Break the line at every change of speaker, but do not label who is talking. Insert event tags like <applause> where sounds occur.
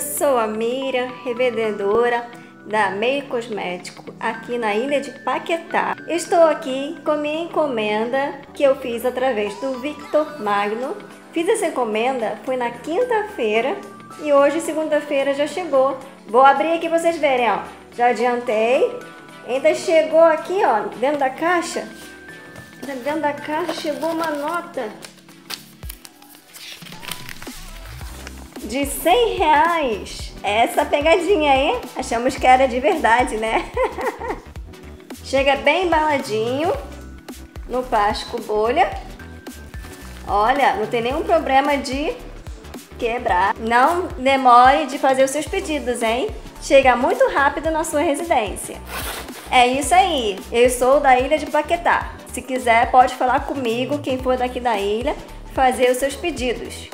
sou a Miriam, revendedora da Meio Cosmético aqui na ilha de Paquetá. Estou aqui com minha encomenda que eu fiz através do Victor Magno. Fiz essa encomenda, foi na quinta-feira e hoje, segunda-feira, já chegou. Vou abrir aqui pra vocês verem, ó. Já adiantei. Ainda chegou aqui, ó, dentro da caixa. Dentro da caixa chegou uma nota de 100 reais. Essa pegadinha aí, achamos que era de verdade, né? <laughs> Chega bem embaladinho no plástico bolha. Olha, não tem nenhum problema de quebrar. Não demore de fazer os seus pedidos, hein? Chega muito rápido na sua residência. É isso aí, eu sou da ilha de Paquetá. Se quiser, pode falar comigo, quem for daqui da ilha, fazer os seus pedidos.